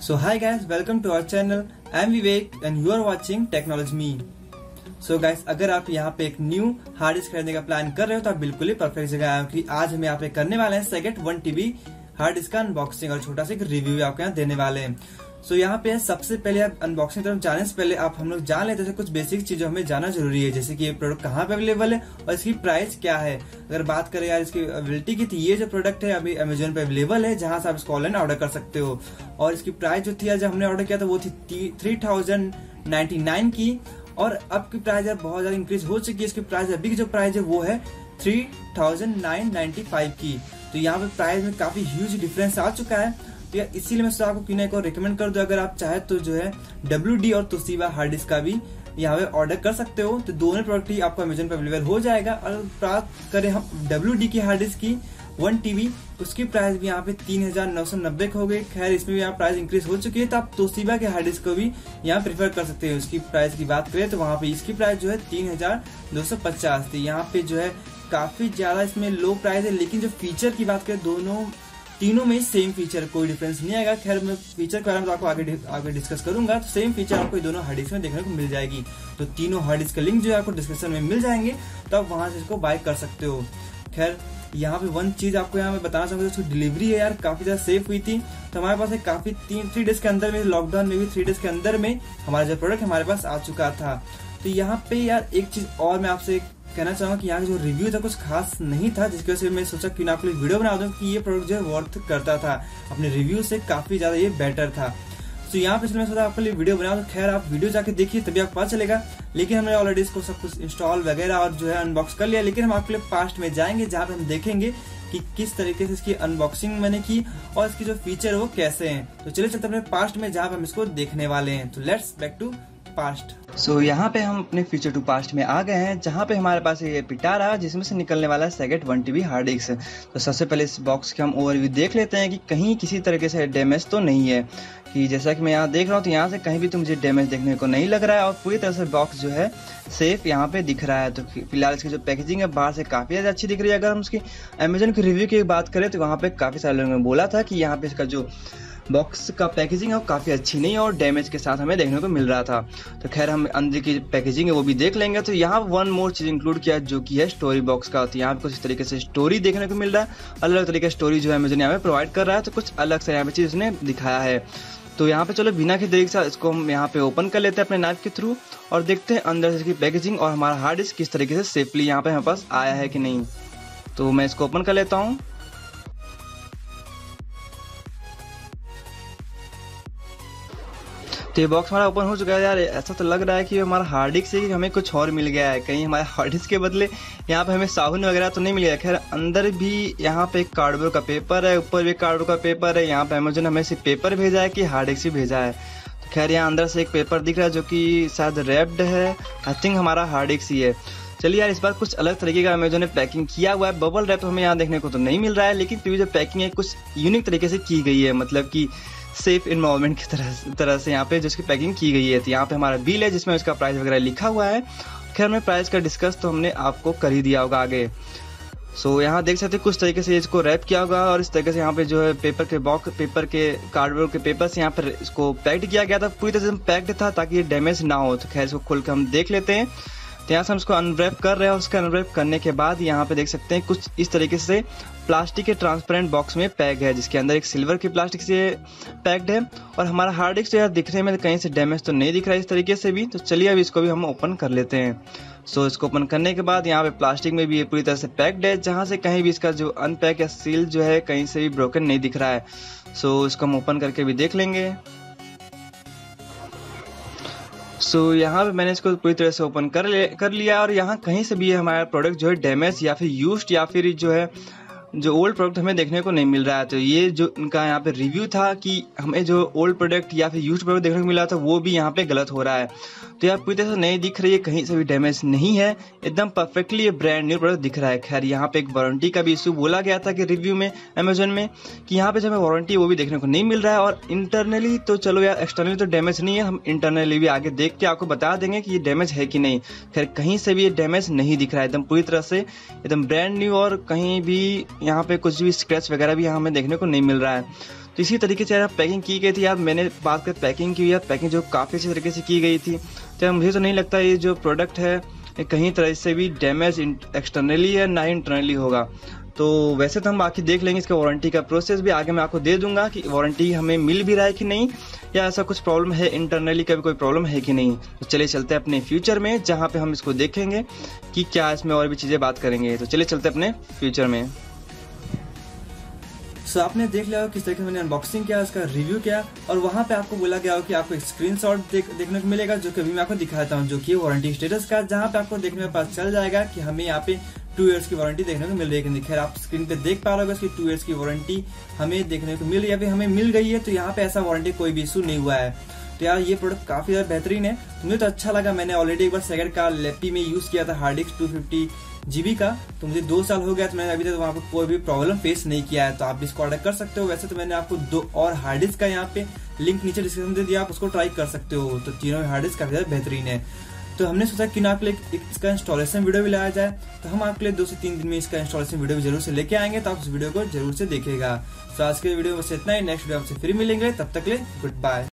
So hi guys, welcome to our channel. I am Vivek and you are watching Technology Me. so guys अगर आप यहाँ पे एक new hard disk खरीदने का प्लान कर रहे हो तो आप बिल्कुल ही परफेक्ट जगह आए हो कि आज हम यहाँ पे करने वाले हैं Seagate one TB hard disk का अनबॉक्सिंग और छोटा सा एक रिव्यू आपको यहाँ देने वाले हैं सो so, यहाँ पे सबसे पहले आप अनबॉक्सिंग तरफ़ जाने से पहले आप हम लोग जान लेते हैं कुछ बेसिक चीज़ों हमें जाना ज़रूरी है जैसे कि ये प्रोडक्ट कहाँ पे अवेलेबल है और इसकी प्राइस क्या है। अगर बात करें यार इसकी अवेलेबिलिटी की तो ये जो प्रोडक्ट है अभी अमेजोन पे अवेलेबल है जहाँ से आप इसको ऑनलाइन ऑर्डर कर सकते हो। और इसकी प्राइस जो थी जब हमने ऑर्डर किया था वो थी थ्री की। और अब की प्राइस बहुत ज़्यादा इंक्रीज हो चुकी है इसकी प्राइस अभी की जो प्राइस है वो है थ्री की। तो यहाँ पे प्राइस में काफ़ी ह्यूज डिफरेंस आ चुका है। तो यार, इसीलिए मैं आपको किने को रिकमेंड कर दू। अगर आप चाहे तो जो है WD और तुसीबा हार्ड डिस्क का भी यहाँ पे ऑर्डर कर सकते हो। तो दोनों प्रोडक्ट ही आपको अमेजोन पर अवेलेबल हो जाएगा। और प्राप्त करें हम डब्ल्यू की हार्ड डिस्क की वन टीवी उसकी प्राइस भी यहाँ पे तीन हज़ार नौ सौ नब्बे हो गई। खैर, इसमें भी यहाँ प्राइस इंक्रीज हो चुकी है तो आप तोसीबा के हार्ड डिस्क को भी यहाँ प्रेफर कर सकते हैं। उसकी प्राइस की बात करें तो वहाँ पे इसकी प्राइस जो है तीन हज़ार दो सौ पचास थी। यहाँ पे जो है, काफ़ी ज़्यादा इसमें लो प्राइस है, लेकिन जो फीचर की बात करें, दोनों तीनों में सेम फीचर कोई डिफरेंस नहीं आएगा। खैर, मैं फीचर के बारे में तो आपको आगे आगे डिस्कस करूँगा। तो सेम फीचर आपको दोनों हार्ड डिस्क में देखने को मिल जाएगी। तो तीनों हार्ड डिस्क का लिंक जो है आपको डिस्क्रिप्शन में मिल जाएँगे। तो आप वहाँ से इसको बाय कर सकते हो। खैर, यहाँ पे वन चीज़ आपको यहाँ मैं बताना चाहूँगा उसकी डिलीवरी है यार, काफ़ी ज़्यादा सेफ़ हुई थी। तो हमारे पास एक काफ़ी तीन थ्री डेज़ के अंदर में लॉकडाउन में भी थ्री डेज़ के अंदर में हमारा जो प्रोडक्ट हमारे पास आ चुका था। तो यहाँ पे यार एक चीज़ और मैं आपसे कहना चाहूँगा कि यहाँ जो रिव्यू था कुछ खास नहीं था, जिसकी वजह से मैं सोचा कि आपको वीडियो बना दूँ कि ये प्रोडक्ट जो है वर्थ करता था। अपने रिव्यू से काफ़ी ज़्यादा ये बेटर था। तो यहाँ पे मैं सोचा आपके लिए वीडियो बनाया तो खैर आप वीडियो जाके देखिए, तभी आपको पता चलेगा। लेकिन हमने ऑलरेडी इसको सब कुछ इंस्टॉल वगैरह और जो है अनबॉक्स कर लिया। लेकिन हम आपके लिए पास्ट में जाएँगे, जहाँ पे हम देखेंगे कि किस तरीके से इसकी अनबॉक्सिंग मैंने की और इसकी जो फीचर वो कैसे हैं। तो चलिए चलते अपने पास्ट में, जहाँ पे हम इसको देखने वाले हैं। तो let's back to past so so, यहाँ पे हम अपने फ्यूचर टू पास्ट में आ गए हैं जहाँ पे हमारे पास ये पिटारा जिसमें से निकलने वाला Seagate one TB hard disk तो सबसे पहले इस बॉक्स के हम ओवरव्यू देख लेते हैं कि कहीं किसी तरीके से डैमेज तो नहीं है। कि जैसा कि मैं यहाँ देख रहा हूँ तो यहाँ से कहीं भी तो मुझे डैमेज देखने को नहीं लग रहा है और पूरी तरह से बॉक्स जो है सेफ़ यहाँ पे दिख रहा है। तो फ़िलहाल इसकी जो पैकेजिंग है बाहर से काफ़ी ज़्यादा अच्छी दिख रही है। अगर हम उसकी अमेजोन की रिव्यू की बात करें तो वहाँ पे काफ़ी सारे लोगों ने बोला था कि यहाँ पे इसका जो बॉक्स का पैकेजिंग है वो काफ़ी अच्छी नहीं है और डैमेज के साथ हमें देखने को मिल रहा था। तो खैर, हम अंदर की पैकेजिंग है, वो भी देख लेंगे। तो यहाँ वन मोर चीज़ इंक्लूड किया जो कि है स्टोरी बॉक्स का। तो यहाँ पे कुछ तरीके से स्टोरी देखने को मिल रहा है। अलग अलग तरीके स्टोरी जो है अमेजन यहाँ पे प्रोवाइड कर रहा है। तो कुछ अलग से यहाँ पे चीज़ उसने दिखाया है। तो यहाँ पे चलो, बिना के देरी के साथ इसको हम यहाँ पे ओपन कर लेते हैं अपने नाइफ के थ्रू और देखते हैं अंदर से इसकी पैकेजिंग और हमारा हार्ड डिस्क किस तरीके से सेफली यहाँ पे हमारे पास आया है कि नहीं। तो मैं इसको ओपन कर लेता हूँ। तो ये बॉक्स हमारा ओपन हो चुका है यार। ऐसा तो लग रहा है कि हमारा हार्ड डिस्क से हमें कुछ और मिल गया है। कहीं हमारे हार्ड डिस्क के बदले यहाँ पे हमें साबुन वगैरह तो नहीं मिल गया। खैर, अंदर भी यहाँ पे कार्डबोर्ड का पेपर है, ऊपर भी कार्डबोर्ड का पेपर है। यहाँ पे अमेजोन हमें सिर्फ़ पेपर भेजा है कि हार्ड डिस्क ही भेजा है। तो खैर, यहाँ अंदर से एक पेपर दिख रहा है जो कि शायद रेप्ड है। आई थिंक हमारा हार्ड डिस्क ही है। चलिए यार, इस बार कुछ अलग तरीके का अमेजोन ने पैकिंग किया हुआ है। बबल रैप हमें यहाँ देखने को तो नहीं मिल रहा है, लेकिन फिर जो पैकिंग है कुछ यूनिक तरीके से की गई है। मतलब कि सेफ़ इन्वॉल्वमेंट की तरह तरह से यहाँ पे जिसकी पैकिंग की गई है। तो यहाँ पे हमारा बिल है जिसमें उसका प्राइस वगैरह लिखा हुआ है। खैर में प्राइस का डिस्कस तो हमने आपको कर ही दिया होगा आगे। सो so, यहाँ देख सकते हैं कुछ तरीके से इसको रैप किया होगा और इस तरीके से यहाँ पे जो है पेपर के बॉक्स पेपर के कार्डबोर्ड के पेपर से यहाँ पर इसको पैक्ड किया गया था। पूरी तरह से पैक्ड था ताकि ये डैमेज ना हो। तो खैर इसको खोल के हम देख लेते हैं। तो यहाँ से हम इसको अनरैप कर रहे हैं उसके अनरैप करने के बाद यहाँ पे देख सकते हैं कुछ इस तरीके से प्लास्टिक के ट्रांसपेरेंट बॉक्स में पैक है, जिसके अंदर एक सिल्वर की प्लास्टिक से पैक्ड है और हमारा हार्ड डिस्क यार दिखने में कहीं से डैमेज तो नहीं दिख रहा है इस तरीके से भी। तो चलिए अभी इसको भी हम ओपन कर लेते हैं। सो इसको ओपन करने के बाद यहाँ पे प्लास्टिक में भी ये पूरी तरह से पैक्ड है, जहाँ से कहीं भी इसका जो अनपैक या सील जो है कहीं से भी ब्रोकन नहीं दिख रहा है। सो इसको हम ओपन करके भी देख लेंगे। सो so, यहाँ पे मैंने इसको पूरी तरह से ओपन कर ले कर लिया और यहाँ कहीं से भी हमारा प्रोडक्ट जो है डैमेज या फिर यूज्ड या फिर जो है जो ओल्ड प्रोडक्ट हमें देखने को नहीं मिल रहा है तो ये जो इनका यहाँ पे रिव्यू था कि हमें जो ओल्ड प्रोडक्ट या फिर यूज़ प्रोडक्ट देखने को मिला था, वो भी यहाँ पे गलत हो रहा है। तो यार पूरी तरह से नहीं दिख रही है, कहीं से भी डैमेज नहीं है, एकदम परफेक्टली ये ब्रांड न्यू प्रोडक्ट दिख रहा है। खैर, यहाँ पे एक वारंटी का भी इशू बोला गया था कि रिव्यू में अमेजोन में, कि यहाँ पे जो हमें वारंटी वो भी देखने को नहीं मिल रहा है। और इंटरनली तो चलो यार एक्सटर्नली तो डैमेज नहीं है, हम इंटरनली भी आगे देख के आपको बता देंगे कि ये डैमेज है कि नहीं। खैर, कहीं से भी ये डैमेज नहीं दिख रहा है, एकदम पूरी तरह से, एकदम ब्रांड न्यू और कहीं भी यहाँ पे कुछ भी स्क्रैच वगैरह भी यहाँ हमें देखने को नहीं मिल रहा है। तो इसी तरीके से यार पैकिंग की गई थी। यार मैंने बात कर पैकिंग की यार पैकिंग जो काफ़ी अच्छी तरीके से की गई थी। तो मुझे तो नहीं लगता ये जो प्रोडक्ट है कहीं तरह से भी डैमेज एक्सटर्नली या ना इंटरनली होगा। तो वैसे तो हम बाकी देख लेंगे इसका वारंटी का प्रोसेस भी। आगे मैं आपको दे दूँगा कि वारंटी हमें मिल भी रहा है कि नहीं, या ऐसा कुछ प्रॉब्लम है इंटरनली का भी कोई प्रॉब्लम है कि नहीं। तो चलिए चलते हैं अपने फ्यूचर में, जहाँ पे हम इसको देखेंगे कि क्या इसमें और भी चीज़ें बात करेंगे। तो चलिए चलते अपने फ्यूचर में। सो so, आपने देख लिया हो किस तरीके से मैंने अनबॉक्सिंग किया उसका रिव्यू किया और वहाँ पे आपको बोला गया हो कि आपको एक स्क्रीनशॉट देख, देखने को मिलेगा जो कि अभी मैं आपको दिखाता हूँ जो कि वारंटी स्टेटस का जहाँ पे आपको देखने में पता चल जाएगा कि हमें यहाँ पे टू ईयर्स की वारंटी देखने को मिल रही है। खैर आप स्क्रीन पे देख पा रहे हो इसकी टू ईयर्स की वारंटी हमें देखने को मिल रही है। अभी हमें मिल गई है तो यहाँ पे ऐसा वारंटी कोई भी इशू नहीं हुआ है। तो यार ये प्रोडक्ट काफ़ी ज़्यादा बेहतरीन है। तो मुझे तो अच्छा लगा मैंने ऑलरेडी एक बार सेकंड का लेपी में यूज़ किया था hard disk two fifty GB का तो मुझे दो साल हो गया तो मैंने अभी तक वहाँ पर कोई भी प्रॉब्लम फेस नहीं किया है। तो आप इसको ऑर्डर कर सकते हो। वैसे तो मैंने आपको दो और हार्ड डिस्क का यहाँ पे लिंक नीचे डिस्क्रिप्शन दे दिया, आप उसको ट्राई कर सकते हो। तो तीनों हार्ड डिस्क काफ़ी ज़्यादा बेहतरीन है। तो हमने सोचा कि ना आपके लिए इसका इंस्टॉलेशन वीडियो भी लाया जाए। तो हम आपके लिए दो से तीन दिन में इसका इंस्टॉलेशन वीडियो भी ज़रूर से लेके आएँगे तो आप उस वीडियो को ज़रूर से देखेगा। तो आज के वीडियो में इतना ही। नेक्स्ट वीडियो आपसे फिर मिलेंगे। तब तक ले गुड बाय